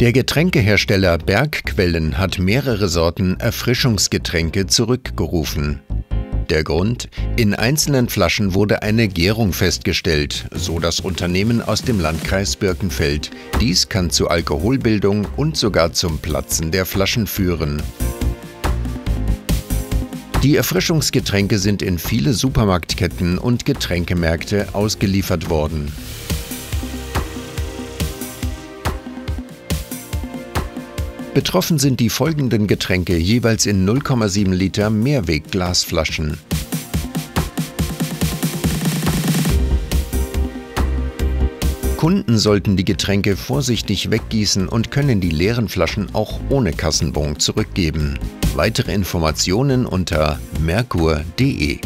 Der Getränkehersteller Bergquellen hat mehrere Sorten Erfrischungsgetränke zurückgerufen. Der Grund? In einzelnen Flaschen wurde eine Gärung festgestellt, so das Unternehmen aus dem Landkreis Birkenfeld. Dies kann zu Alkoholbildung und sogar zum Platzen der Flaschen führen. Die Erfrischungsgetränke sind in viele Supermarktketten und Getränkemärkte ausgeliefert worden. Betroffen sind die folgenden Getränke jeweils in 0,7 Liter Mehrwegglasflaschen. Kunden sollten die Getränke vorsichtig weggießen und können die leeren Flaschen auch ohne Kassenbon zurückgeben. Weitere Informationen unter merkur.de